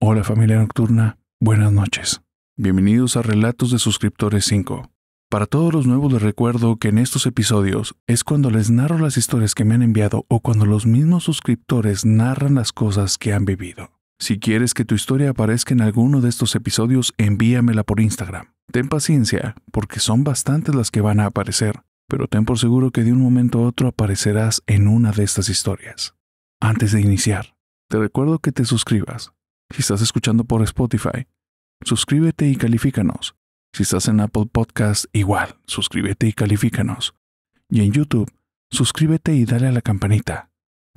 Hola familia nocturna, buenas noches. Bienvenidos a Relatos de Suscriptores 5. Para todos los nuevos les recuerdo que en estos episodios es cuando les narro las historias que me han enviado o cuando los mismos suscriptores narran las cosas que han vivido. Si quieres que tu historia aparezca en alguno de estos episodios, envíamela por Instagram. Ten paciencia, porque son bastantes las que van a aparecer, pero ten por seguro que de un momento a otro aparecerás en una de estas historias. Antes de iniciar, te recuerdo que te suscribas si estás escuchando por Spotify, suscríbete y califícanos. Si estás en Apple Podcast, igual, suscríbete y califícanos. Y en YouTube, suscríbete y dale a la campanita.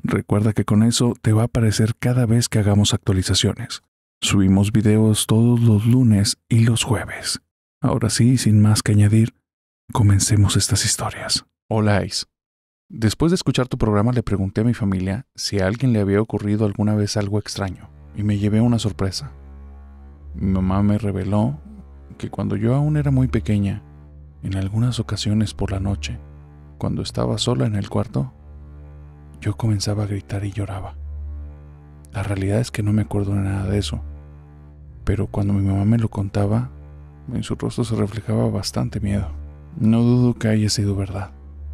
Recuerda que con eso te va a aparecer cada vez que hagamos actualizaciones. Subimos videos todos los lunes y los jueves. Ahora sí, sin más que añadir, comencemos estas historias. Hola Ice. Después de escuchar tu programa le pregunté a mi familia si a alguien le había ocurrido alguna vez algo extraño y me llevé una sorpresa. Mi mamá me reveló que cuando yo aún era muy pequeña, en algunas ocasiones por la noche, cuando estaba sola en el cuarto, yo comenzaba a gritar y lloraba. La realidad es que no me acuerdo de nada de eso, pero cuando mi mamá me lo contaba, en su rostro se reflejaba bastante miedo. No dudo que haya sido verdad.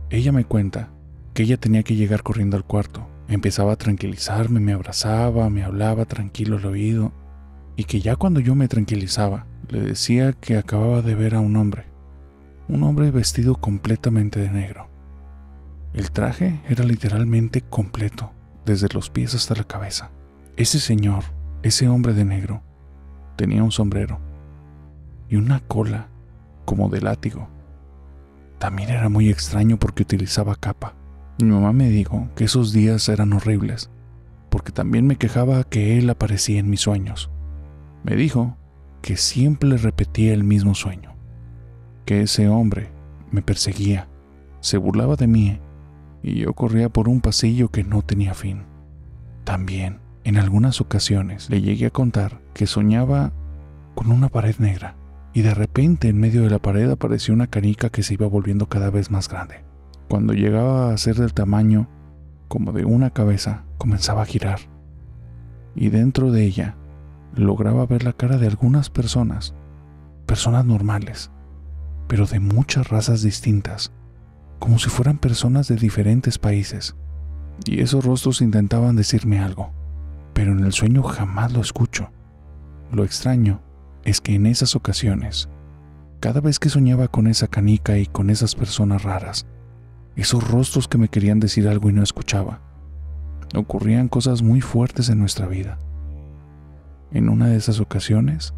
Ella me cuenta que ella tenía que llegar corriendo al cuarto Empezaba a tranquilizarme, me abrazaba, me hablaba tranquilo al oído, y que ya cuando yo me tranquilizaba, le decía que acababa de ver a un hombre, un hombre vestido completamente de negro. El traje era literalmente completo, desde los pies hasta la cabeza. Ese señor, ese hombre de negro, tenía un sombrero y una cola como de látigo. También era muy extraño porque utilizaba capa. Mi mamá me dijo que esos días eran horribles, porque también me quejaba que él aparecía en mis sueños. Me dijo que siempre repetía el mismo sueño, que ese hombre me perseguía, se burlaba de mí y yo corría por un pasillo que no tenía fin. También, en algunas ocasiones, le llegué a contar que soñaba con una pared negra y de repente en medio de la pared apareció una canica que se iba volviendo cada vez más grande. Cuando llegaba a ser del tamaño como de una cabeza, comenzaba a girar. Y dentro de ella lograba ver la cara de algunas personas, personas normales, pero de muchas razas distintas, como si fueran personas de diferentes países. Y esos rostros intentaban decirme algo, pero en el sueño jamás lo escucho. Lo extraño es que en esas ocasiones, cada vez que soñaba con esa canica y con esas personas raras, esos rostros que me querían decir algo y no escuchaba. Ocurrían cosas muy fuertes en nuestra vida. En una de esas ocasiones,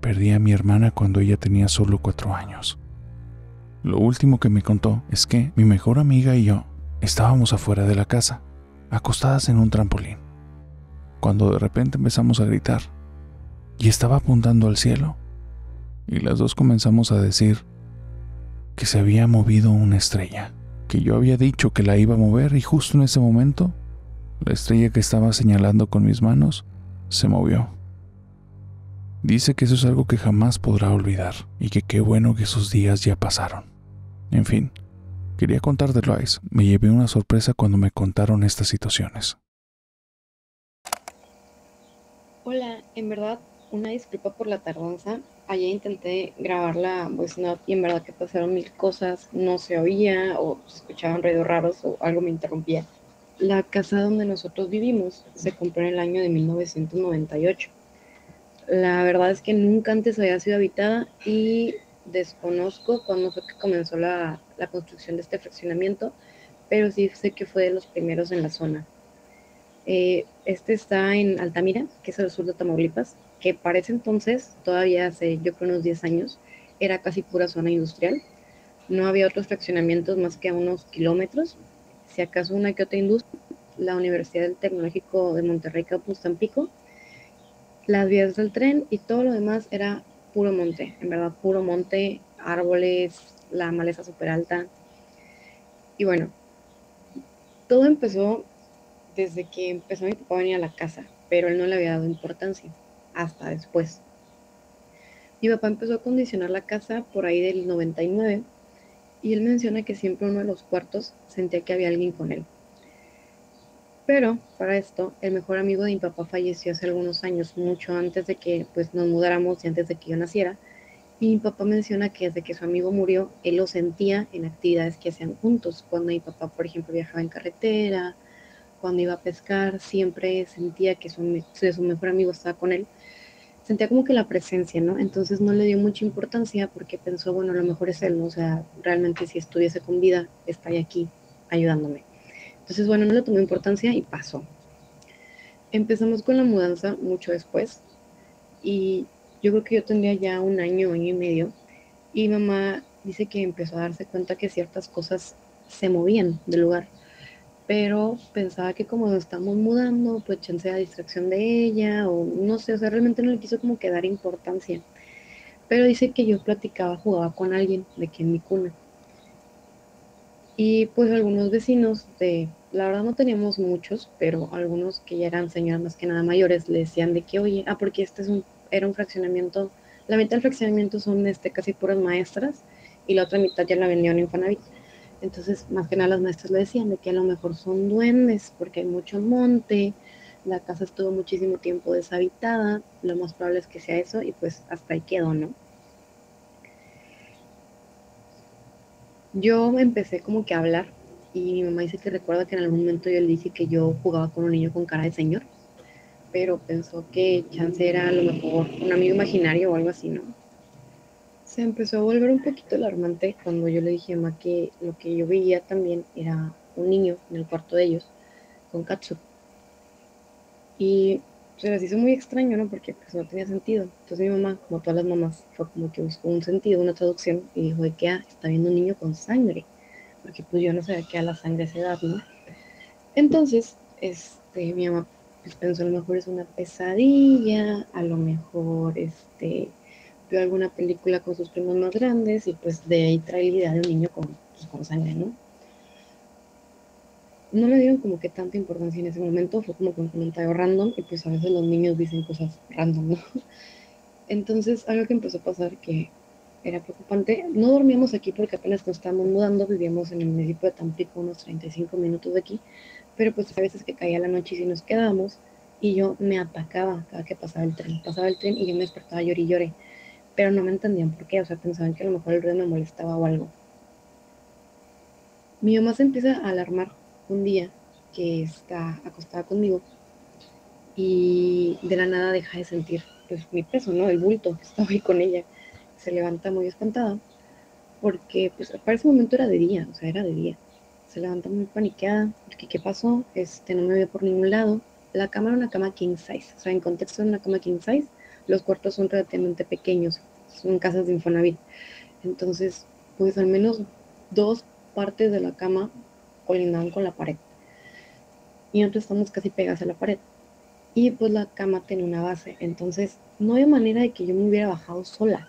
perdí a mi hermana cuando ella tenía solo cuatro años. Lo último que me contó es que mi mejor amiga y yo estábamos afuera de la casa, acostadas en un trampolín, cuando de repente empezamos a gritar y estaba apuntando al cielo, y las dos comenzamos a decir que se había movido una estrella que yo había dicho que la iba a mover y justo en ese momento, la estrella que estaba señalando con mis manos se movió. Dice que eso es algo que jamás podrá olvidar y que qué bueno que esos días ya pasaron. En fin, quería contártelo a Me llevé una sorpresa cuando me contaron estas situaciones. Hola, en verdad, una disculpa por la tardanza. Ayer intenté grabar la voice note y en verdad que pasaron mil cosas, no se oía o se escuchaban ruidos raros o algo me interrumpía. La casa donde nosotros vivimos se compró en el año de 1998. La verdad es que nunca antes había sido habitada y desconozco cuándo fue que comenzó la, la construcción de este fraccionamiento, pero sí sé que fue de los primeros en la zona. Eh, este está en Altamira, que es el sur de Tamaulipas, que para ese entonces, todavía hace yo creo unos 10 años, era casi pura zona industrial. No había otros fraccionamientos más que a unos kilómetros, si acaso una que otra industria, la Universidad del Tecnológico de Monterrey Campus Tampico, las vías del tren y todo lo demás era puro monte, en verdad puro monte, árboles, la maleza súper alta. Y bueno, todo empezó desde que empezó mi papá a venir a la casa, pero él no le había dado importancia hasta después. Mi papá empezó a condicionar la casa por ahí del 99 y él menciona que siempre uno de los cuartos sentía que había alguien con él. Pero para esto, el mejor amigo de mi papá falleció hace algunos años, mucho antes de que pues, nos mudáramos y antes de que yo naciera. Y mi papá menciona que desde que su amigo murió, él lo sentía en actividades que hacían juntos. Cuando mi papá, por ejemplo, viajaba en carretera, cuando iba a pescar, siempre sentía que su, mejor amigo estaba con él. Sentía como que la presencia, ¿no? Entonces no le dio mucha importancia porque pensó, bueno, a lo mejor es él, ¿no? O sea, realmente si estuviese con vida, estaría aquí ayudándome. Entonces, bueno, no le tomó importancia y pasó. Empezamos con la mudanza mucho después y yo creo que yo tendría ya un año, año y medio, y mamá dice que empezó a darse cuenta que ciertas cosas se movían del lugar, pero pensaba que como nos estamos mudando, pues chance a distracción de ella, o no sé, o sea, realmente no le quiso como que dar importancia. Pero dice que yo platicaba, jugaba con alguien de que en mi cuna. Y pues algunos vecinos de, la verdad no teníamos muchos, pero algunos que ya eran señoras más que nada mayores le decían de que, oye, ah, porque este es un era un fraccionamiento, la mitad del fraccionamiento son este, casi puras maestras y la otra mitad ya la vendieron en Infonavit. Entonces, más que nada las maestras le decían de que a lo mejor son duendes porque hay mucho monte, la casa estuvo muchísimo tiempo deshabitada, lo más probable es que sea eso y pues hasta ahí quedó, ¿no? Yo empecé como que a hablar y mi mamá dice que recuerda que en algún momento yo le dije que yo jugaba con un niño con cara de señor pero pensó que chance era a lo mejor un amigo imaginario o algo así, ¿no? Se empezó a volver un poquito alarmante cuando yo le dije a mamá que lo que yo veía también era un niño en el cuarto de ellos con Katsu. Y se les hizo muy extraño, ¿no? Porque pues no tenía sentido. Entonces mi mamá, como todas las mamás, fue como que buscó un sentido, una traducción y dijo de que ah, está viendo un niño con sangre. Porque pues yo no sabía qué a la sangre a esa edad, ¿no? Entonces, este, mi mamá pues, pensó a lo mejor es una pesadilla, a lo mejor este, vio alguna película con sus primos más grandes y pues de ahí trae la idea de un niño con, pues, con sangre, ¿no? No le dieron como que tanta importancia en ese momento, fue como un comentario random y pues a veces los niños dicen cosas random, ¿no? Entonces algo que empezó a pasar que era preocupante, no dormíamos aquí porque apenas nos estábamos mudando, vivíamos en el municipio de Tampico, unos 35 minutos de aquí, pero pues a veces que caía la noche y si nos quedábamos y yo me atacaba cada que pasaba el tren, pasaba el tren y yo me despertaba lloré y lloré, pero no me entendían por qué, o sea, pensaban que a lo mejor el ruido me molestaba o algo. Mi mamá se empieza a alarmar un día que está acostada conmigo y de la nada deja de sentir pues mi peso, ¿no? El bulto que estaba ahí con ella. Se levanta muy espantada porque pues para ese momento era de día, o sea, era de día se levanta muy paniqueada, porque ¿qué pasó? Este, no me veo por ningún lado. La cama era una cama king size, o sea, en contexto de una cama king size, los cuartos son relativamente pequeños, son casas de Infonavit. Entonces, pues al menos dos partes de la cama colindaban con la pared. Y nosotros estamos casi pegadas a la pared. Y pues la cama tenía una base. Entonces, no había manera de que yo me hubiera bajado sola.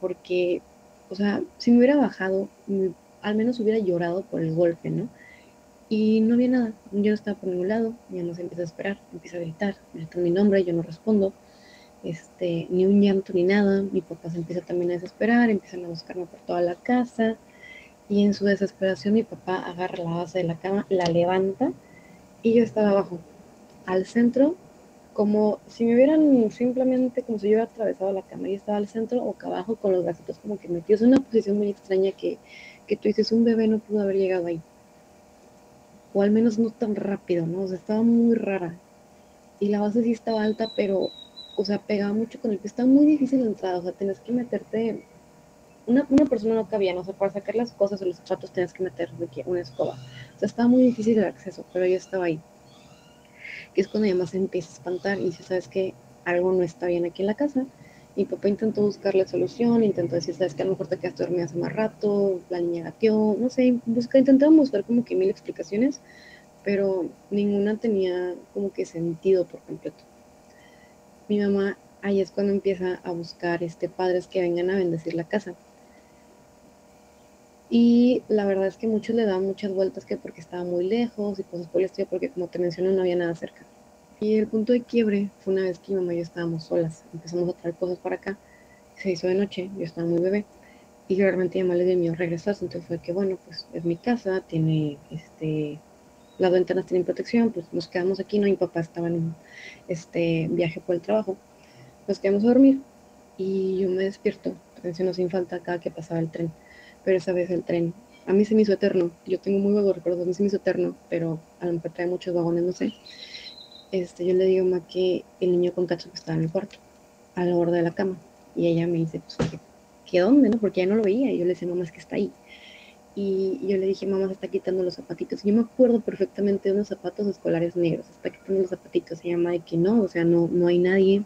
Porque, o sea, si me hubiera bajado, al menos hubiera llorado por el golpe, ¿no? Y no había nada, yo no estaba por ningún lado, ya no se empieza a esperar, empieza a gritar, grita mi nombre, yo no respondo, este, ni un llanto ni nada, mi papá se empieza también a desesperar, empiezan a buscarme por toda la casa, y en su desesperación mi papá agarra la base de la cama, la levanta, y yo estaba abajo, al centro, como si me hubieran simplemente, como si yo hubiera atravesado la cama, y estaba al centro, o abajo, con los bracitos como que metidos en una posición muy extraña que que tú dices, un bebé no pudo haber llegado ahí. O al menos no tan rápido, ¿no? O sea, estaba muy rara. Y la base sí estaba alta, pero, o sea, pegaba mucho con el pie. Estaba muy difícil la entrada, o sea, tenías que meterte. Una, una persona no cabía, ¿no? O sea, para sacar las cosas o los zapatos tenías que meter una escoba. O sea, estaba muy difícil el acceso, pero yo estaba ahí. Que es cuando ya más se empieza a espantar y dice, ¿sabes qué? Algo no está bien aquí en la casa mi papá intentó buscarle solución, intentó decir, sabes que a lo mejor te quedaste dormida hace más rato, la niña gateó, no sé, busca, intentamos buscar como que mil explicaciones, pero ninguna tenía como que sentido por completo. Mi mamá ahí es cuando empieza a buscar este, padres que vengan a bendecir la casa. Y la verdad es que muchos le dan muchas vueltas que porque estaba muy lejos y cosas por el estilo, porque como te menciono no había nada cerca. Y el punto de quiebre fue una vez que mi mamá y yo estábamos solas. Empezamos a traer cosas para acá. Se hizo de noche, yo estaba muy bebé. Y realmente mi mamá le dio miedo regresarse. Entonces fue que, bueno, pues es mi casa, tiene este las ventanas tienen protección, pues nos quedamos aquí, no, mi papá estaba en este, viaje por el trabajo, nos quedamos a dormir y yo me despierto, atención sin falta cada que pasaba el tren, pero esa vez el tren, a mí se me hizo eterno, yo tengo muy buenos recuerdos, a mí se me hizo eterno, pero a lo mejor trae muchos vagones, no sé, este, yo le digo a mamá que el niño con cacho estaba en el cuarto, a la borda de la cama, y ella me dice, pues, ¿qué, dónde, no? Porque ya no lo veía, y yo le decía, mamá, es que está ahí, y yo le dije, mamá, se está quitando los zapatitos. Yo me acuerdo perfectamente de unos zapatos escolares negros, se está quitando los zapatitos. Y mamá de que no, o sea, no, no hay nadie.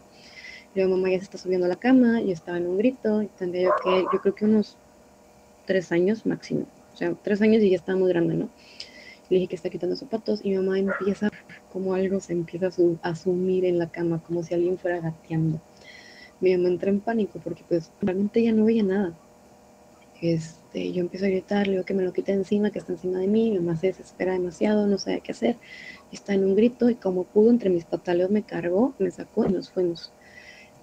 Yo, mamá ya se está subiendo a la cama, yo estaba en un grito, y tendría yo que, yo creo que unos tres años máximo. O sea, tres años y ya estaba muy grande, ¿no? Le dije que está quitando zapatos y mi mamá empieza, como algo se empieza a, a sumir en la cama, como si alguien fuera gateando. Mi mamá entra en pánico porque pues realmente ya no veía nada. Este, yo empiezo a gritar, le digo que me lo quite encima, que está encima de mí, mi mamá se desespera demasiado, no sabe qué hacer, está en un grito y como pudo entre mis pataleos me cargó, me sacó y nos fuimos.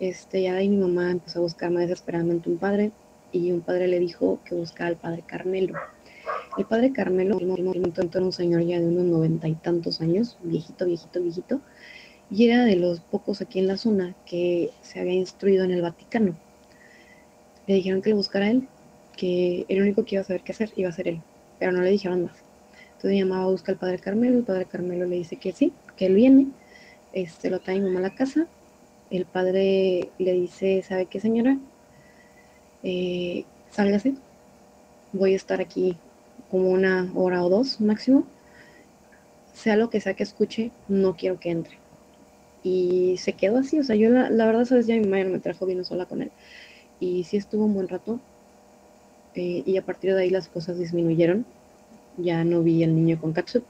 Este, ya ahí mi mamá empezó a buscar más desesperadamente un padre y un padre le dijo que buscara al padre Carmelo. El padre Carmelo era un señor ya de unos noventa y tantos años, viejito, viejito, viejito, y era de los pocos aquí en la zona que se había instruido en el Vaticano. Le dijeron que le buscara él que el único que iba a saber qué hacer iba a ser él, pero no le dijeron más. Entonces llamaba a buscar al padre Carmelo, el padre Carmelo le dice que sí, que él viene, este, lo trae mi mamá a la casa, el padre le dice, ¿sabe qué señora? Eh, sálgase, voy a estar aquí como una hora o dos máximo, sea lo que sea que escuche, no quiero que entre. Y se quedó así, o sea, yo la, verdad, sabes, ya mi madre me trajo vino sola con él. Y sí estuvo un buen rato, eh, y a partir de ahí las cosas disminuyeron. Ya no vi al niño con catsup.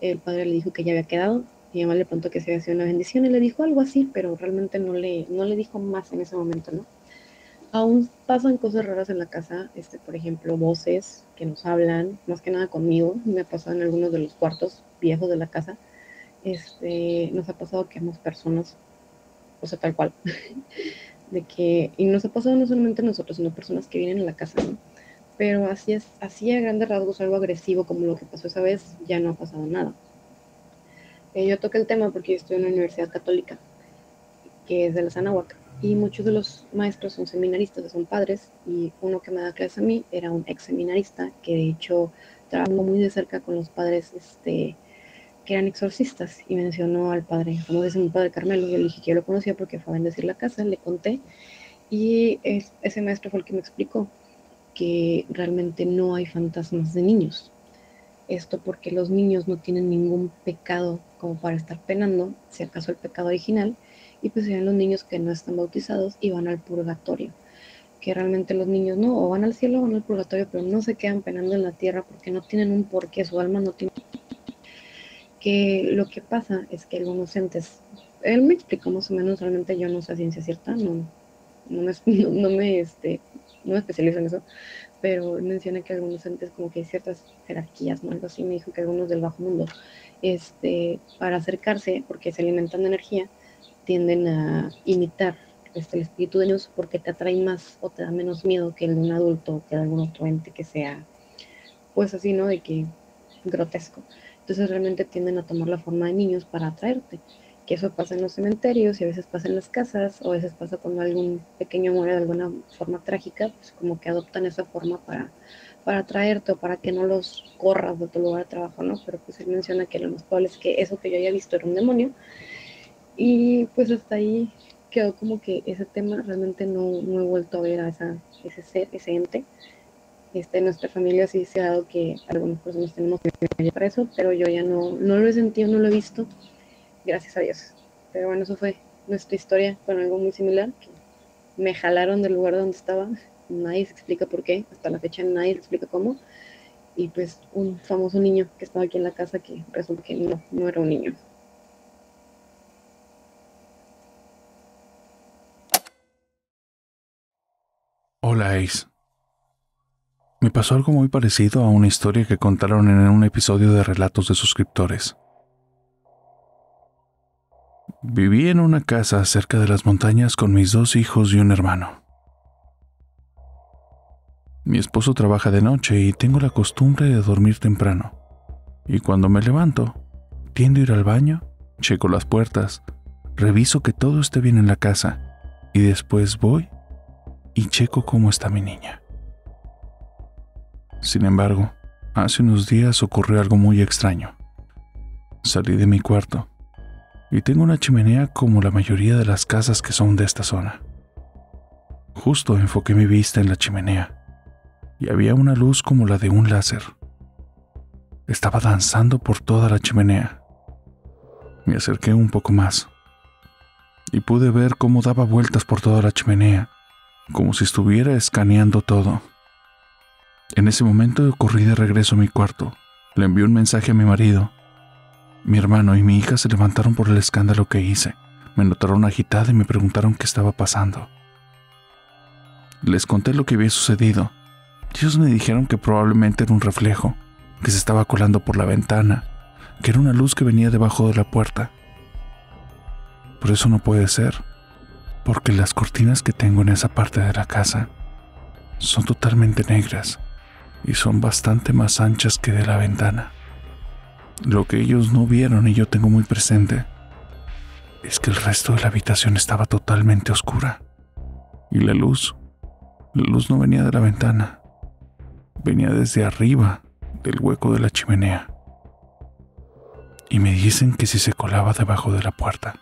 El padre le dijo que ya había quedado. Y además le preguntó que se había sido una bendición y le dijo algo así, pero realmente no le, no le dijo más en ese momento, ¿no? Aún pasan cosas raras en la casa, este, por ejemplo, voces que nos hablan, más que nada conmigo, me ha pasado en algunos de los cuartos viejos de la casa, este, nos ha pasado que hemos personas, o sea, tal cual, de que, y nos ha pasado no solamente a nosotros, sino personas que vienen a la casa, ¿no? Pero así es, así a grandes rasgos, algo agresivo como lo que pasó esa vez, ya no ha pasado nada. Eh, yo toqué el tema porque yo estoy en una universidad católica, que es de la Zanahuac, y muchos de los maestros son seminaristas, son padres, y uno que me da clase a mí era un ex seminarista, que de hecho trabajó muy de cerca con los padres, este, eran exorcistas y mencionó al padre, como dice mi padre Carmelo, yo le dije que yo lo conocía porque fue a bendecir la casa, le conté y ese maestro fue el que me explicó que realmente no hay fantasmas de niños. Esto porque los niños no tienen ningún pecado como para estar penando, si acaso el pecado original, y pues serían los niños que no están bautizados y van al purgatorio. Que realmente los niños no, o van al cielo o van al purgatorio, pero no se quedan penando en la tierra porque no tienen un porqué, su alma no tiene que lo que pasa es que algunos entes, él me explicó más o menos, realmente yo no sé ciencia cierta, no, no, me, no, me, este, no me especializo en eso, pero menciona que algunos entes como que hay ciertas jerarquías, ¿no? Algo así me dijo que algunos del bajo mundo, este, para acercarse, porque se alimentan de energía, tienden a imitar este, el espíritu de Dios porque te atrae más o te da menos miedo que el de un adulto, que de algún otro ente que sea, pues así, ¿no? De que grotesco. Entonces realmente tienden a tomar la forma de niños para atraerte. Que eso pasa en los cementerios y a veces pasa en las casas o a veces pasa cuando algún pequeño muere de alguna forma trágica, pues como que adoptan esa forma para, para atraerte o para que no los corras de tu lugar de trabajo, ¿no? Pero pues él menciona que lo más probable es que eso que yo haya visto era un demonio. Y pues hasta ahí quedó como que ese tema realmente no, no he vuelto a ver a esa, ese ser, ese ente. Este, nuestra familia sí se ha dado que algunas personas tenemos que para eso, pero yo ya no, no lo he sentido, no lo he visto, gracias a Dios. Pero bueno, eso fue nuestra historia con algo muy similar, me jalaron del lugar donde estaba, nadie se explica por qué, hasta la fecha nadie se explica cómo, y pues un famoso niño que estaba aquí en la casa que resulta que no, no era un niño. Hola Ace. Me pasó algo muy parecido a una historia que contaron en un episodio de Relatos de Suscriptores. Viví en una casa cerca de las montañas con mis dos hijos y un hermano. Mi esposo trabaja de noche y tengo la costumbre de dormir temprano. Y cuando me levanto, tiendo a ir al baño, checo las puertas, reviso que todo esté bien en la casa y después voy y checo cómo está mi niña. Sin embargo, hace unos días ocurrió algo muy extraño. Salí de mi cuarto y tengo una chimenea como la mayoría de las casas que son de esta zona. Justo enfoqué mi vista en la chimenea y había una luz como la de un láser. Estaba danzando por toda la chimenea. Me acerqué un poco más y pude ver cómo daba vueltas por toda la chimenea, como si estuviera escaneando todo. En ese momento corrí de regreso a mi cuarto. Le envié un mensaje a mi marido. Mi hermano y mi hija se levantaron por el escándalo que hice. Me notaron agitada y me preguntaron qué estaba pasando. Les conté lo que había sucedido. Ellos me dijeron que probablemente era un reflejo, que se estaba colando por la ventana, que era una luz que venía debajo de la puerta. Por eso no puede ser, porque las cortinas que tengo en esa parte de la casa son totalmente negras y son bastante más anchas que de la ventana. Lo que ellos no vieron y yo tengo muy presente es que el resto de la habitación estaba totalmente oscura. Y la luz, la luz no venía de la ventana, venía desde arriba del hueco de la chimenea. Y me dicen que si se colaba debajo de la puerta.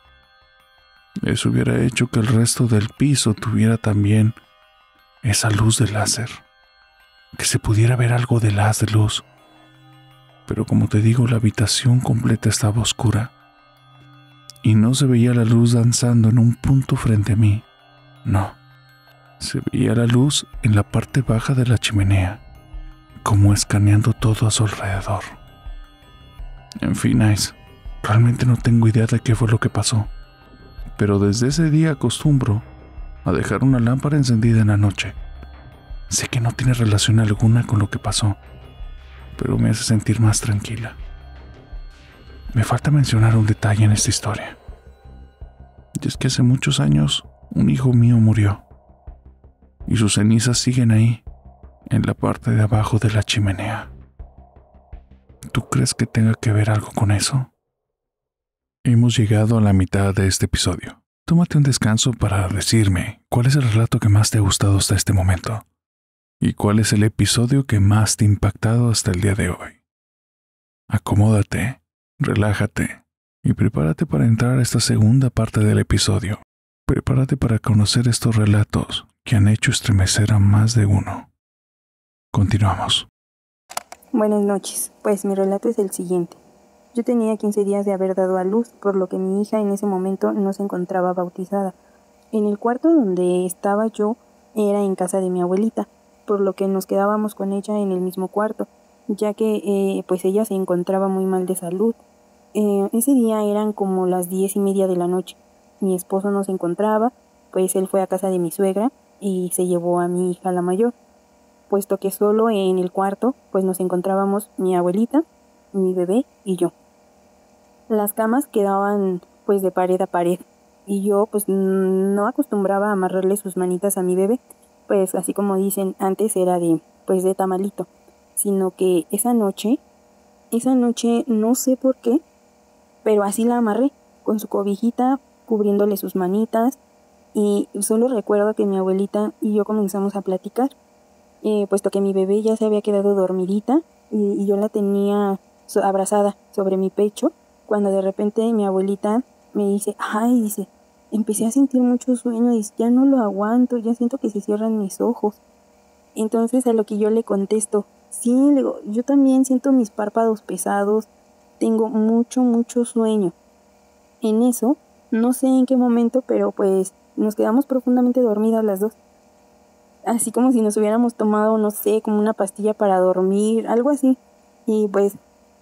Eso hubiera hecho que el resto del piso tuviera también esa luz de láser que se pudiera ver algo de haz de luz. Pero como te digo, la habitación completa estaba oscura y no se veía la luz danzando en un punto frente a mí. No, se veía la luz en la parte baja de la chimenea, como escaneando todo a su alrededor. En fin, Ice, realmente no tengo idea de qué fue lo que pasó, pero desde ese día acostumbro a dejar una lámpara encendida en la noche Sé que no tiene relación alguna con lo que pasó, pero me hace sentir más tranquila. Me falta mencionar un detalle en esta historia. Y es que hace muchos años un hijo mío murió y sus cenizas siguen ahí, en la parte de abajo de la chimenea. ¿Tú crees que tenga que ver algo con eso? Hemos llegado a la mitad de este episodio. Tómate un descanso para decirme cuál es el relato que más te ha gustado hasta este momento. ¿Y cuál es el episodio que más te ha impactado hasta el día de hoy? Acomódate, relájate y prepárate para entrar a esta segunda parte del episodio. Prepárate para conocer estos relatos que han hecho estremecer a más de uno. Continuamos. Buenas noches, pues mi relato es el siguiente. Yo tenía 15 días de haber dado a luz, por lo que mi hija en ese momento no se encontraba bautizada. En el cuarto donde estaba yo era en casa de mi abuelita por lo que nos quedábamos con ella en el mismo cuarto, ya que eh, pues ella se encontraba muy mal de salud. Eh, ese día eran como las diez y media de la noche. Mi esposo no se encontraba, pues él fue a casa de mi suegra y se llevó a mi hija la mayor, puesto que solo en el cuarto pues nos encontrábamos mi abuelita, mi bebé y yo. Las camas quedaban pues de pared a pared y yo pues no acostumbraba a amarrarle sus manitas a mi bebé, pues así como dicen antes era de pues de tamalito, sino que esa noche, esa noche no sé por qué, pero así la amarré con su cobijita cubriéndole sus manitas y solo recuerdo que mi abuelita y yo comenzamos a platicar, eh, puesto que mi bebé ya se había quedado dormidita y, yo la tenía abrazada sobre mi pecho, cuando de repente mi abuelita me dice, ay, dice, empecé a sentir mucho sueño y ya no lo aguanto, ya siento que se cierran mis ojos. Entonces a lo que yo le contesto, sí, le digo, yo también siento mis párpados pesados, tengo mucho, mucho sueño. En eso, no sé en qué momento, pero pues nos quedamos profundamente dormidas las dos. Así como si nos hubiéramos tomado, no sé, como una pastilla para dormir, algo así. Y pues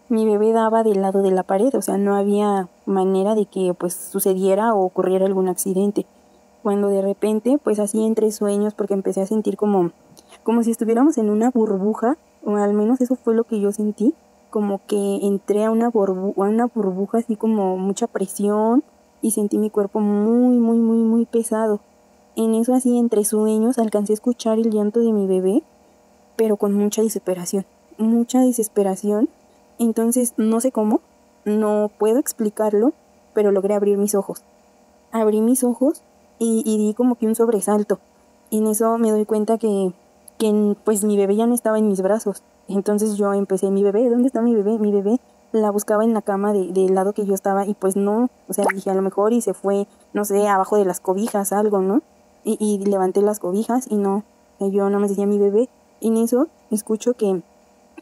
mi bebé daba del lado de la pared, o sea, no había manera de que pues sucediera o ocurriera algún accidente. Cuando de repente, pues así entre sueños, porque empecé a sentir como, como si estuviéramos en una burbuja, o al menos eso fue lo que yo sentí, como que entré a una, burbu a una burbuja así como mucha presión y sentí mi cuerpo muy, muy, muy, muy pesado. En eso así entre sueños alcancé a escuchar el llanto de mi bebé, pero con mucha desesperación, mucha desesperación Entonces, no sé cómo, no puedo explicarlo, pero logré abrir mis ojos. Abrí mis ojos y, di como que un sobresalto. En eso me doy cuenta que, que pues mi bebé ya no estaba en mis brazos. Entonces yo empecé, mi bebé, ¿dónde está mi bebé? Mi bebé la buscaba en la cama de, del lado que yo estaba y pues no, o sea, dije a lo mejor y se fue, no sé, abajo de las cobijas, algo, ¿no? Y, y levanté las cobijas y no, yo no me decía mi bebé. En eso escucho que,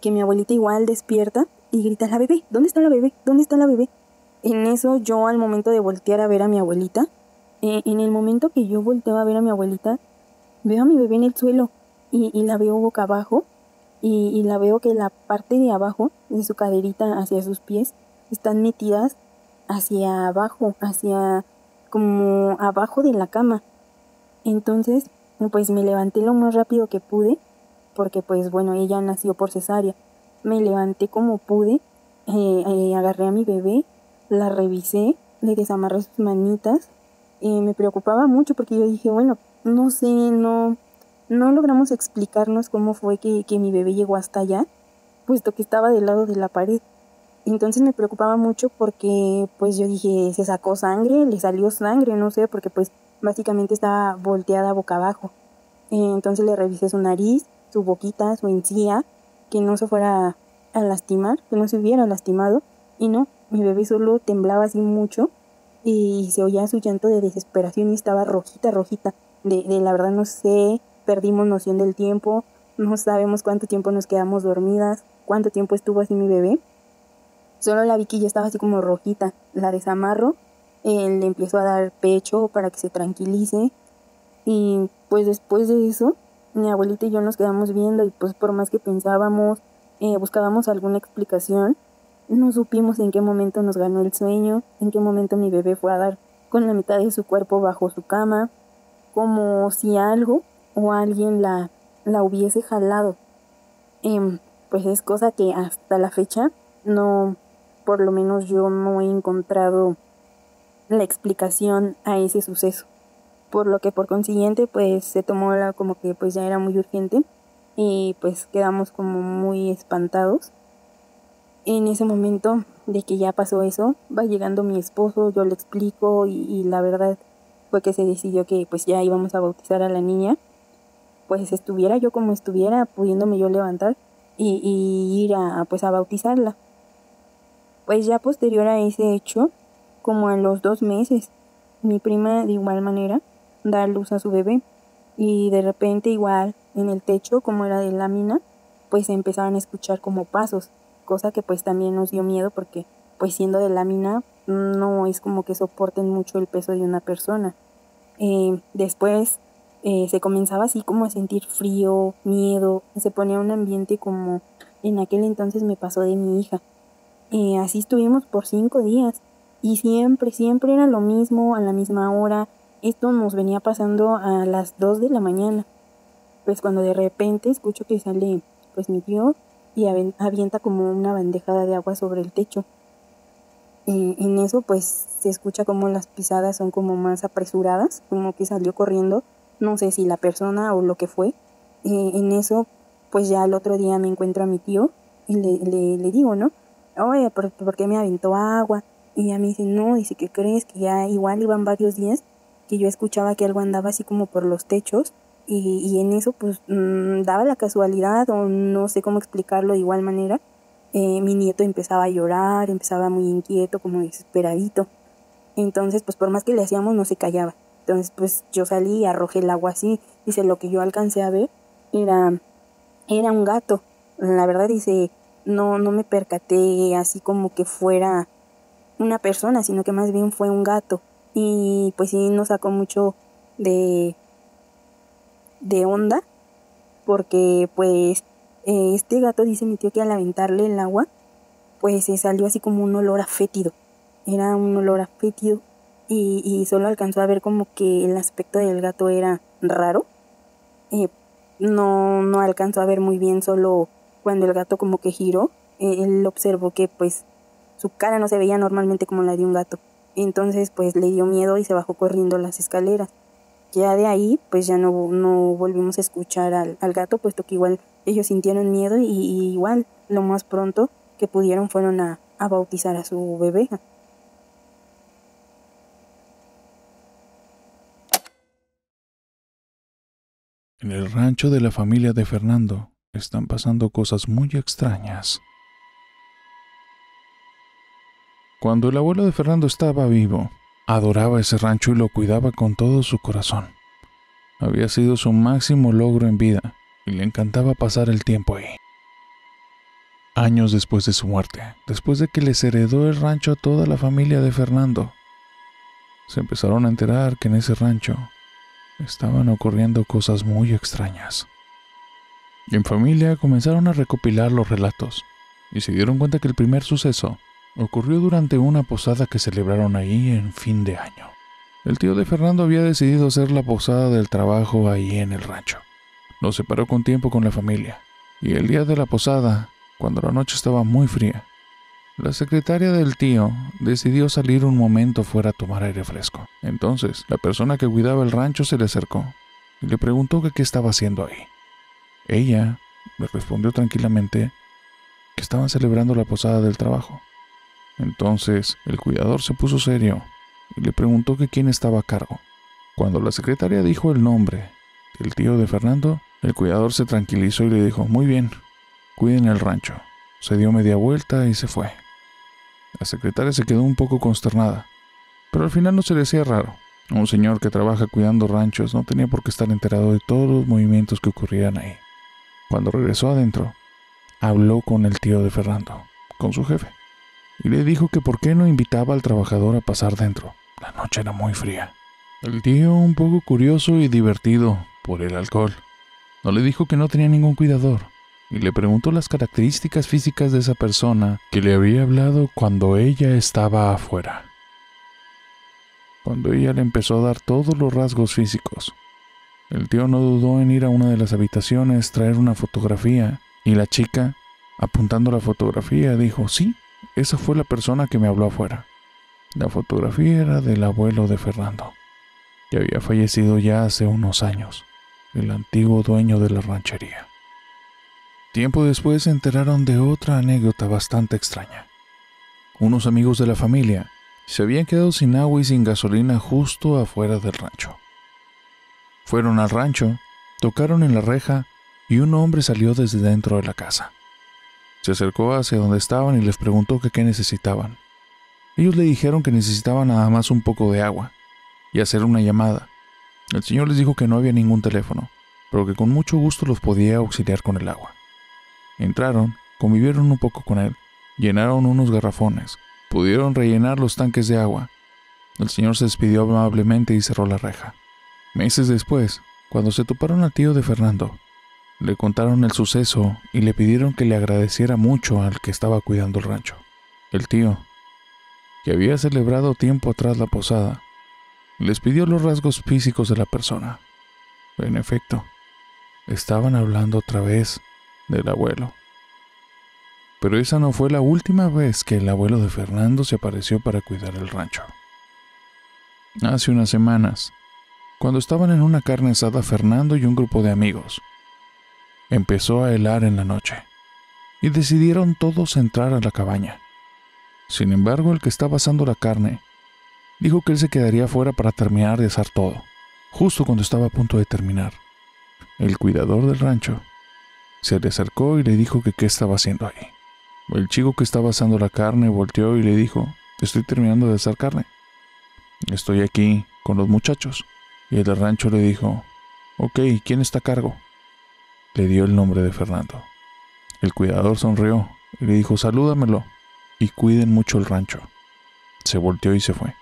que mi abuelita igual despierta y grita, la bebé, ¿dónde está la bebé? ¿Dónde está la bebé? En eso yo al momento de voltear a ver a mi abuelita, eh, en el momento que yo volteo a ver a mi abuelita, veo a mi bebé en el suelo y, la veo boca abajo y, y, la veo que la parte de abajo de su caderita hacia sus pies están metidas hacia abajo, hacia como abajo de la cama. Entonces, pues me levanté lo más rápido que pude, porque pues bueno, ella nació por cesárea. Me levanté como pude, eh, eh, agarré a mi bebé, la revisé, le desamarré sus manitas. Eh, me preocupaba mucho porque yo dije, bueno, no sé, no, no logramos explicarnos cómo fue que, que mi bebé llegó hasta allá, puesto que estaba del lado de la pared. Entonces me preocupaba mucho porque pues yo dije, se sacó sangre, le salió sangre, no sé, porque pues básicamente estaba volteada boca abajo. entonces le revisé su nariz, su boquita, su encía, que no se fuera a lastimar, que no se hubiera lastimado. Y no, mi bebé solo temblaba así mucho y se oía su llanto de desesperación y estaba rojita, rojita. De, de la verdad no sé, perdimos noción del tiempo, no sabemos cuánto tiempo nos quedamos dormidas, cuánto tiempo estuvo así mi bebé. Solo la vi que ya estaba así como rojita. La desamarro, eh, le empiezo a dar pecho para que se tranquilice. Y pues después de eso, mi abuelita y yo nos quedamos viendo y pues por más que pensábamos, eh, buscábamos alguna explicación, no supimos en qué momento nos ganó el sueño, en qué momento mi bebé fue a dar con la mitad de su cuerpo bajo su cama, como si algo o alguien la, la hubiese jalado. Eh, pues es cosa que hasta la fecha no, por lo menos yo no he encontrado la explicación a ese suceso por lo que por consiguiente pues se tomó la, como que pues ya era muy urgente y pues quedamos como muy espantados. En ese momento de que ya pasó eso, va llegando mi esposo, yo le explico y, la verdad fue que se decidió que pues ya íbamos a bautizar a la niña. Pues estuviera yo como estuviera, pudiéndome yo levantar y, ir a pues a bautizarla. Pues ya posterior a ese hecho, como a los dos meses, mi prima de igual manera dar luz a su bebé. Y de repente igual en el techo, como era de lámina, pues empezaban a escuchar como pasos, cosa que pues también nos dio miedo porque pues siendo de lámina no es como que soporten mucho el peso de una persona. Eh, después eh, se comenzaba así como a sentir frío, miedo, se ponía un ambiente como en aquel entonces me pasó de mi hija. Eh, así estuvimos por cinco días y siempre, siempre era lo mismo, a la misma hora, esto nos venía pasando a las 2 de la mañana. Pues cuando de repente escucho que sale pues mi tío y avienta como una bandejada de agua sobre el techo. Eh, en eso pues se escucha como las pisadas son como más apresuradas, como que salió corriendo, no sé si la persona o lo que fue. En eso pues ya el otro día me encuentro a mi tío y le, le, le digo, ¿no? Oye, ¿por, ¿por, qué me aventó agua? Y ella me dice, no, dice que crees que ya igual iban varios días que yo escuchaba que algo andaba así como por los techos y, y en eso pues mmm, daba la casualidad o no sé cómo explicarlo de igual manera. Eh, mi nieto empezaba a llorar, empezaba muy inquieto, como desesperadito. Entonces pues por más que le hacíamos no se callaba. Entonces pues yo salí y arrojé el agua así. Dice, lo que yo alcancé a ver era, era un gato. La verdad dice, no, no me percaté así como que fuera una persona, sino que más bien fue un gato y pues sí nos sacó mucho de, de onda porque pues eh, este gato dice mi tío que al aventarle el agua pues se salió así como un olor a fétido. Era un olor a fétido y, y solo alcanzó a ver como que el aspecto del gato era raro. Eh, no, no alcanzó a ver muy bien solo cuando el gato como que giró. Eh, él observó que pues su cara no se veía normalmente como la de un gato entonces pues le dio miedo y se bajó corriendo las escaleras. Ya de ahí pues ya no, no volvimos a escuchar al, al gato puesto que igual ellos sintieron miedo y, igual lo más pronto que pudieron fueron a, a bautizar a su bebé. En el rancho de la familia de Fernando están pasando cosas muy extrañas. Cuando el abuelo de Fernando estaba vivo, adoraba ese rancho y lo cuidaba con todo su corazón. Había sido su máximo logro en vida y le encantaba pasar el tiempo ahí. Años después de su muerte, después de que les heredó el rancho a toda la familia de Fernando, se empezaron a enterar que en ese rancho estaban ocurriendo cosas muy extrañas. En familia comenzaron a recopilar los relatos y se dieron cuenta que el primer suceso ocurrió durante una posada que celebraron ahí en fin de año. El tío de Fernando había decidido hacer la posada del trabajo ahí en el rancho. Lo separó con tiempo con la familia. Y el día de la posada, cuando la noche estaba muy fría, la secretaria del tío decidió salir un momento fuera a tomar aire fresco. Entonces, la persona que cuidaba el rancho se le acercó y le preguntó qué estaba haciendo ahí. Ella le respondió tranquilamente que estaban celebrando la posada del trabajo. Entonces el cuidador se puso serio y le preguntó que quién estaba a cargo. Cuando la secretaria dijo el nombre del tío de Fernando, el cuidador se tranquilizó y le dijo, muy bien, cuiden el rancho. Se dio media vuelta y se fue. La secretaria se quedó un poco consternada, pero al final no se le hacía raro. Un señor que trabaja cuidando ranchos no tenía por qué estar enterado de todos los movimientos que ocurrían ahí. Cuando regresó adentro, habló con el tío de Fernando, con su jefe y le dijo que por qué no invitaba al trabajador a pasar dentro. La noche era muy fría. El tío, un poco curioso y divertido por el alcohol, no le dijo que no tenía ningún cuidador y le preguntó las características físicas de esa persona que le había hablado cuando ella estaba afuera. Cuando ella le empezó a dar todos los rasgos físicos, el tío no dudó en ir a una de las habitaciones, traer una fotografía y la chica, apuntando la fotografía, dijo, sí, esa fue la persona que me habló afuera. La fotografía era del abuelo de Fernando, que había fallecido ya hace unos años, el antiguo dueño de la ranchería. Tiempo después se enteraron de otra anécdota bastante extraña. Unos amigos de la familia se habían quedado sin agua y sin gasolina justo afuera del rancho. Fueron al rancho, tocaron en la reja y un hombre salió desde dentro de la casa. Se acercó hacia donde estaban y les preguntó qué necesitaban. Ellos le dijeron que necesitaban nada más un poco de agua y hacer una llamada. El señor les dijo que no había ningún teléfono, pero que con mucho gusto los podía auxiliar con el agua. Entraron, convivieron un poco con él, llenaron unos garrafones, pudieron rellenar los tanques de agua. El señor se despidió amablemente y cerró la reja. Meses después, cuando se toparon al tío de Fernando, le contaron el suceso y le pidieron que le agradeciera mucho al que estaba cuidando el rancho. El tío, que había celebrado tiempo atrás la posada, les pidió los rasgos físicos de la persona. En efecto, estaban hablando otra vez del abuelo. Pero esa no fue la última vez que el abuelo de Fernando se apareció para cuidar el rancho. Hace unas semanas, cuando estaban en una carne asada Fernando y un grupo de amigos, Empezó a helar en la noche, y decidieron todos entrar a la cabaña. Sin embargo, el que estaba asando la carne dijo que él se quedaría fuera para terminar de asar todo, justo cuando estaba a punto de terminar. El cuidador del rancho se le acercó y le dijo que qué estaba haciendo ahí. El chico que estaba asando la carne volteó y le dijo, estoy terminando de asar carne. Estoy aquí con los muchachos. Y el del rancho le dijo, ok, ¿quién está a cargo? Le dio el nombre de Fernando. El cuidador sonrió y le dijo, salúdamelo y cuiden mucho el rancho. Se volteó y se fue.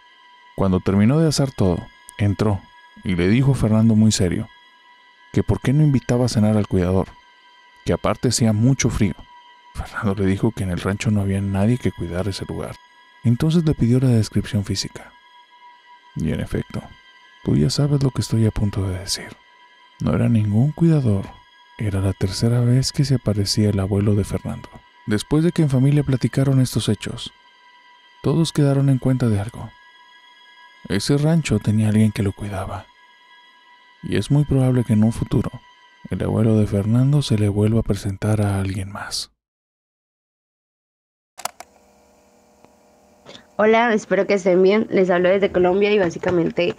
Cuando terminó de asar todo, entró y le dijo a Fernando muy serio que por qué no invitaba a cenar al cuidador, que aparte hacía mucho frío. Fernando le dijo que en el rancho no había nadie que cuidara ese lugar. Entonces le pidió la descripción física. Y en efecto, tú ya sabes lo que estoy a punto de decir. No era ningún cuidador era la tercera vez que se aparecía el abuelo de Fernando. Después de que en familia platicaron estos hechos, todos quedaron en cuenta de algo. Ese rancho tenía alguien que lo cuidaba. Y es muy probable que en un futuro el abuelo de Fernando se le vuelva a presentar a alguien más. Hola, espero que estén bien. Les hablo desde Colombia y básicamente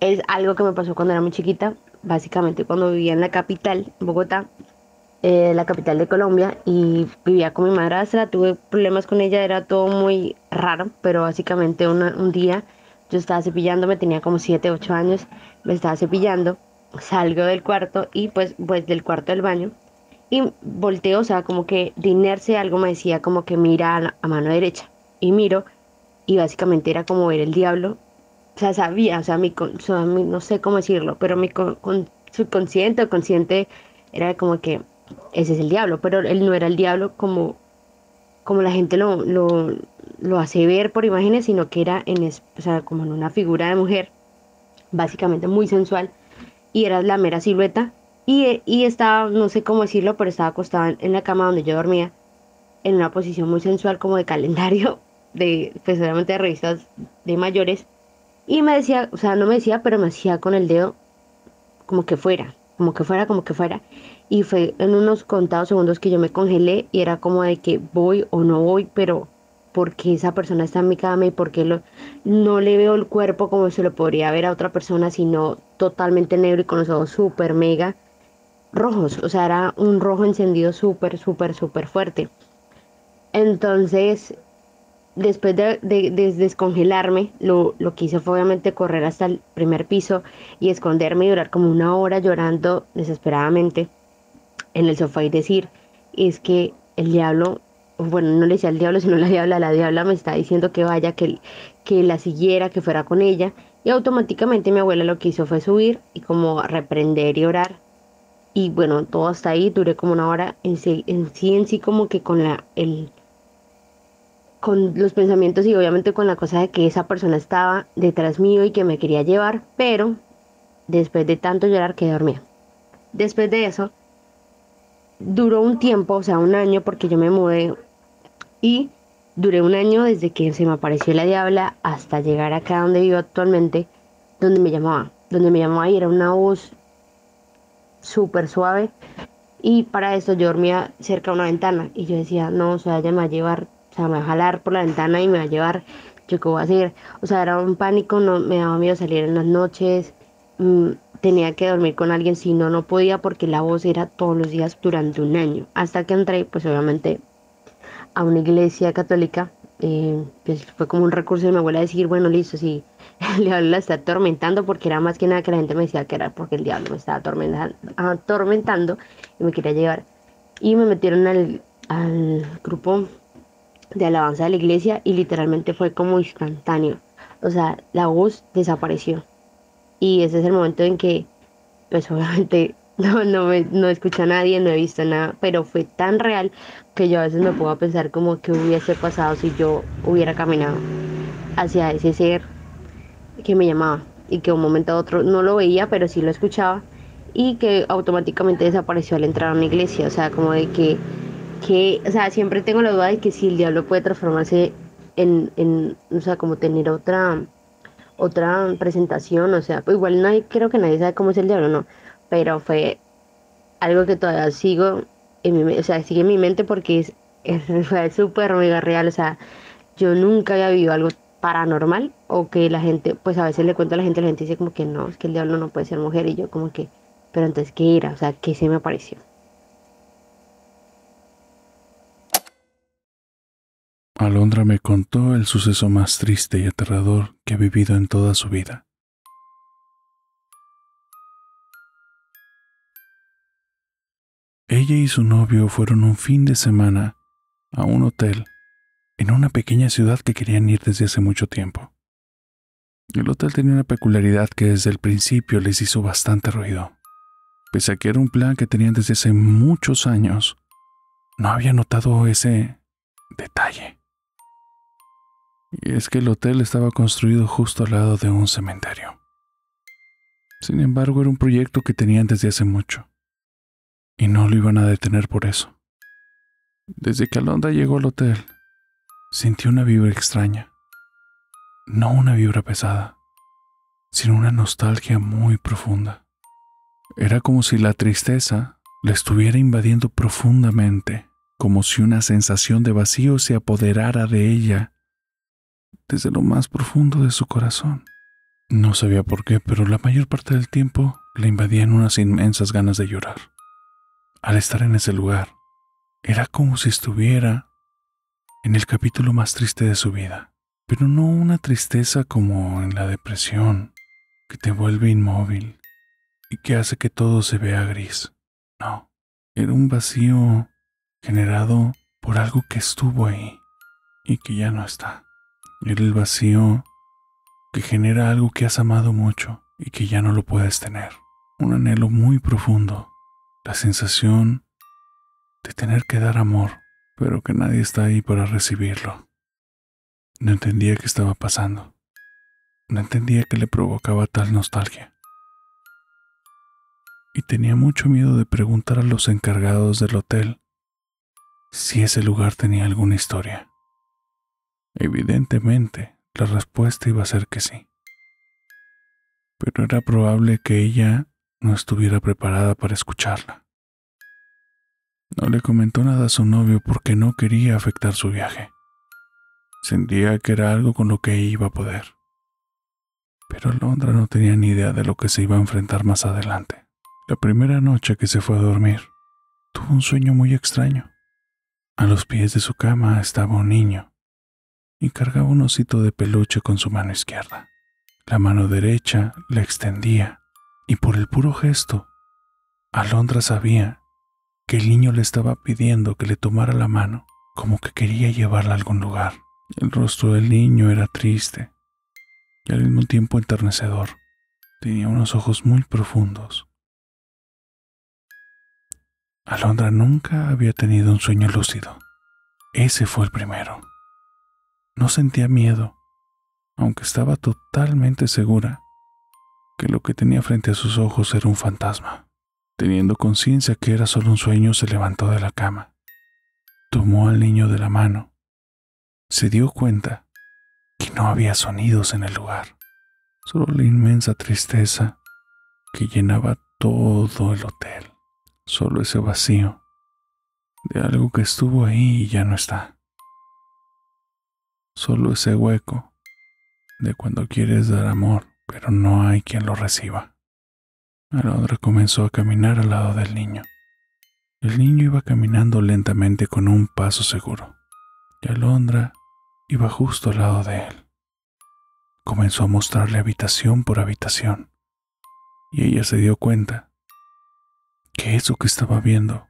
es algo que me pasó cuando era muy chiquita. Básicamente cuando vivía en la capital, Bogotá, eh, la capital de Colombia, y vivía con mi madrastra. Tuve problemas con ella, era todo muy raro, pero básicamente un día yo estaba cepillándome, tenía como 7, 8 años, me estaba cepillando, salgo del cuarto y pues, pues del cuarto del baño y volteo, o sea, como que de inercia algo me decía como que mira a mano derecha y miro y básicamente era como ver el diablo. O sea, sabía, o sea, mi, no sé cómo decirlo, pero mi con, subconsciente o consciente era como que ese es el diablo, pero él no era el diablo como, como la gente lo, lo, lo hace ver por imágenes, sino que era en, o sea, como en una figura de mujer, básicamente muy sensual, y era la mera silueta, y, y estaba, no sé cómo decirlo, pero estaba acostada en la cama donde yo dormía, en una posición muy sensual como de calendario, de, pues de revistas de mayores, y me decía, o sea, no me decía, pero me hacía con el dedo como que fuera, como que fuera, como que fuera. Y fue en unos contados segundos que yo me congelé y era como de que voy o no voy, pero porque esa persona está en mi cama y porque lo, no le veo el cuerpo como se lo podría ver a otra persona, sino totalmente negro y con los ojos súper mega rojos. O sea, era un rojo encendido súper, súper, súper fuerte. Entonces después de, descongelarme, lo, lo, que hice fue obviamente correr hasta el primer piso y esconderme y durar como una hora llorando desesperadamente en el sofá y decir, es que el diablo, bueno, no le decía al diablo, sino la diabla, la diabla me está diciendo que vaya, que, que la siguiera, que fuera con ella. Y automáticamente mi abuela lo que hizo fue subir y como reprender y orar. Y bueno, todo hasta ahí, duré como una hora en sí, en sí, en sí como que con la, el, con los pensamientos y obviamente con la cosa de que esa persona estaba detrás mío y que me quería llevar, pero después de tanto llorar quedé dormida. Después de eso, duró un tiempo, o sea, un año, porque yo me mudé y duré un año desde que se me apareció la diabla hasta llegar acá donde vivo actualmente, donde me llamaba, donde me llamaba y era una voz súper suave. Y para eso yo dormía cerca de una ventana y yo decía, no, o sea, ella me va a llevar o sea, me va a jalar por la ventana y me va a llevar. ¿Yo qué voy a hacer? O sea, era un pánico, no me daba miedo salir en las noches. Mm, tenía que dormir con alguien, si no, no podía porque la voz era todos los días durante un año. Hasta que entré, pues obviamente, a una iglesia católica. Pues fue como un recurso de mi abuela decir, bueno, listo, si el diablo la está atormentando, porque era más que nada que la gente me decía que era porque el diablo me estaba atormentando, atormentando y me quería llevar. Y me metieron al, al grupo de alabanza de la iglesia y literalmente fue como instantáneo. O sea, la voz desapareció. Y ese es el momento en que, pues obviamente no, no, me, no escuché a nadie, no he visto nada, pero fue tan real que yo a veces me puedo pensar como que hubiese pasado si yo hubiera caminado hacia ese ser que me llamaba y que un momento a otro no lo veía, pero sí lo escuchaba y que automáticamente desapareció al entrar a una iglesia, o sea, como de que que, o sea, siempre tengo la duda de que si el diablo puede transformarse en, en o sea, como tener otra, otra presentación, o sea, pues igual hay, creo que nadie sabe cómo es el diablo, no, pero fue algo que todavía sigo en mi, o sea, sigue en mi mente porque es, es fue súper mega real, o sea, yo nunca había vivido algo paranormal o que la gente, pues a veces le cuento a la gente, la gente dice como que no, es que el diablo no puede ser mujer y yo como que, pero entonces, ¿qué era? O sea, ¿qué se me apareció? Alondra me contó el suceso más triste y aterrador que ha vivido en toda su vida. Ella y su novio fueron un fin de semana a un hotel en una pequeña ciudad que querían ir desde hace mucho tiempo. El hotel tenía una peculiaridad que desde el principio les hizo bastante ruido. Pese a que era un plan que tenían desde hace muchos años, no había notado ese detalle. Y es que el hotel estaba construido justo al lado de un cementerio. Sin embargo, era un proyecto que tenían desde hace mucho. Y no lo iban a detener por eso. Desde que Alondra llegó al hotel, sintió una vibra extraña. No una vibra pesada, sino una nostalgia muy profunda. Era como si la tristeza la estuviera invadiendo profundamente, como si una sensación de vacío se apoderara de ella desde lo más profundo de su corazón. No sabía por qué, pero la mayor parte del tiempo le invadían unas inmensas ganas de llorar. Al estar en ese lugar, era como si estuviera en el capítulo más triste de su vida, pero no una tristeza como en la depresión, que te vuelve inmóvil y que hace que todo se vea gris. No, era un vacío generado por algo que estuvo ahí y que ya no está. Era el vacío que genera algo que has amado mucho y que ya no lo puedes tener. Un anhelo muy profundo, la sensación de tener que dar amor, pero que nadie está ahí para recibirlo. No entendía qué estaba pasando. No entendía qué le provocaba tal nostalgia. Y tenía mucho miedo de preguntar a los encargados del hotel si ese lugar tenía alguna historia. Evidentemente, la respuesta iba a ser que sí. Pero era probable que ella no estuviera preparada para escucharla. No le comentó nada a su novio porque no quería afectar su viaje. Sentía que era algo con lo que iba a poder. Pero Londra no tenía ni idea de lo que se iba a enfrentar más adelante. La primera noche que se fue a dormir, tuvo un sueño muy extraño. A los pies de su cama estaba un niño y cargaba un osito de peluche con su mano izquierda. La mano derecha la extendía y por el puro gesto, Alondra sabía que el niño le estaba pidiendo que le tomara la mano como que quería llevarla a algún lugar. El rostro del niño era triste y al mismo tiempo enternecedor. Tenía unos ojos muy profundos. Alondra nunca había tenido un sueño lúcido. Ese fue el primero. No sentía miedo, aunque estaba totalmente segura que lo que tenía frente a sus ojos era un fantasma. Teniendo conciencia que era solo un sueño, se levantó de la cama, tomó al niño de la mano, se dio cuenta que no había sonidos en el lugar, solo la inmensa tristeza que llenaba todo el hotel solo ese vacío de algo que estuvo ahí y ya no está. Solo ese hueco de cuando quieres dar amor, pero no hay quien lo reciba. Alondra comenzó a caminar al lado del niño. El niño iba caminando lentamente con un paso seguro, y Alondra iba justo al lado de él. Comenzó a mostrarle habitación por habitación, y ella se dio cuenta que eso que estaba viendo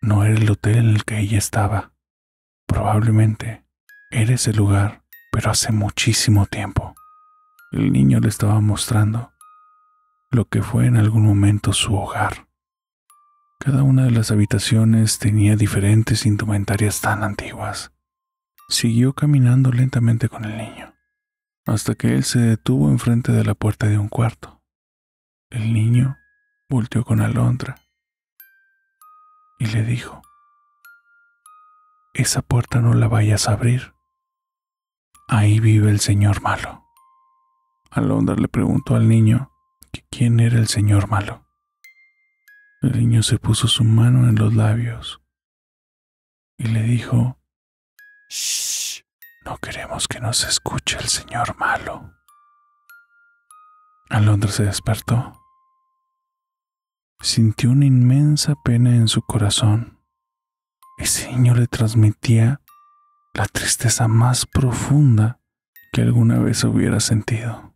no era el hotel en el que ella estaba. Probablemente era ese lugar, pero hace muchísimo tiempo. El niño le estaba mostrando lo que fue en algún momento su hogar. Cada una de las habitaciones tenía diferentes indumentarias tan antiguas. Siguió caminando lentamente con el niño, hasta que él se detuvo enfrente de la puerta de un cuarto. El niño volteó con Alondra y le dijo, esa puerta no la vayas a abrir. Ahí vive el señor malo. Alondra le preguntó al niño que quién era el señor malo. El niño se puso su mano en los labios y le dijo, Shh, no queremos que nos escuche el señor malo. Alondra se despertó sintió una inmensa pena en su corazón. Ese niño le transmitía la tristeza más profunda que alguna vez hubiera sentido.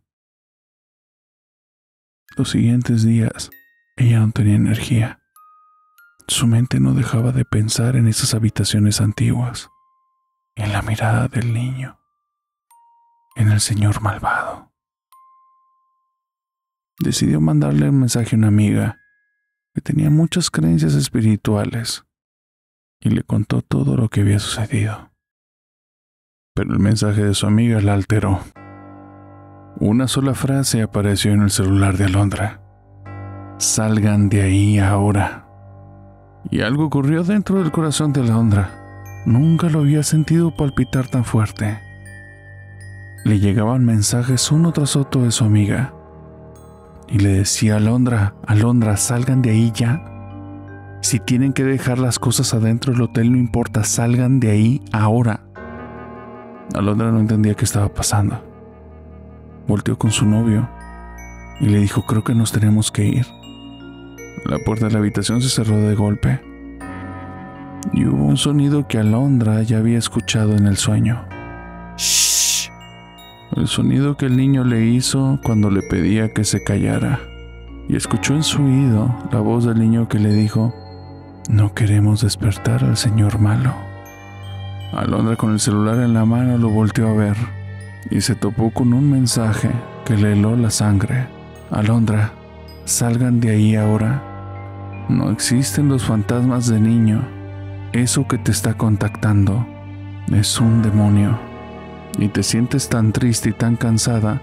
Los siguientes días, ella no tenía energía. Su mente no dejaba de pensar en esas habitaciones antiguas, en la mirada del niño, en el señor malvado. Decidió mandarle un mensaje a una amiga que tenía muchas creencias espirituales y le contó todo lo que había sucedido. Pero el mensaje de su amiga la alteró. Una sola frase apareció en el celular de Alondra. Salgan de ahí ahora. Y algo ocurrió dentro del corazón de Alondra. Nunca lo había sentido palpitar tan fuerte. Le llegaban mensajes uno tras otro de su amiga y le decía a Alondra, Alondra, salgan de ahí ya. Si tienen que dejar las cosas adentro del hotel, no importa, salgan de ahí ahora. Alondra no entendía qué estaba pasando. Volteó con su novio y le dijo, creo que nos tenemos que ir. La puerta de la habitación se cerró de golpe y hubo un sonido que Alondra ya había escuchado en el sueño. Shh. El sonido que el niño le hizo cuando le pedía que se callara. Y escuchó en su oído la voz del niño que le dijo, no queremos despertar al señor malo. Alondra con el celular en la mano lo volteó a ver y se topó con un mensaje que le heló la sangre. Alondra, salgan de ahí ahora. No existen los fantasmas de niño. Eso que te está contactando es un demonio. Y te sientes tan triste y tan cansada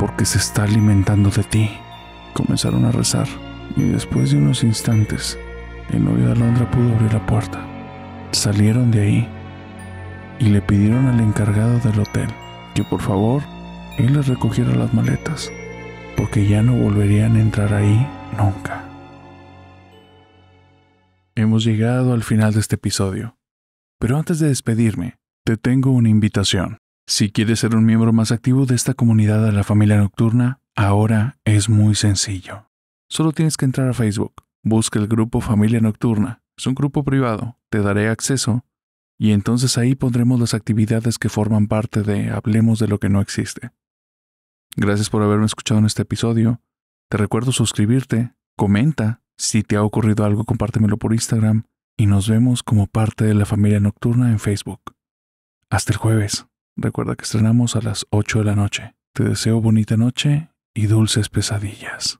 porque se está alimentando de ti. Comenzaron a rezar y después de unos instantes, el novio de Alondra pudo abrir la puerta. Salieron de ahí y le pidieron al encargado del hotel que por favor él les recogiera las maletas, porque ya no volverían a entrar ahí nunca. Hemos llegado al final de este episodio, pero antes de despedirme, te tengo una invitación. Si quieres ser un miembro más activo de esta comunidad de la familia nocturna, ahora es muy sencillo. Solo tienes que entrar a Facebook, busca el grupo Familia Nocturna, es un grupo privado, te daré acceso y entonces ahí pondremos las actividades que forman parte de Hablemos de lo que no existe. Gracias por haberme escuchado en este episodio. Te recuerdo suscribirte, comenta, si te ha ocurrido algo compártemelo por Instagram y nos vemos como parte de la familia nocturna en Facebook. Hasta el jueves. Recuerda que estrenamos a las 8 de la noche. Te deseo bonita noche y dulces pesadillas.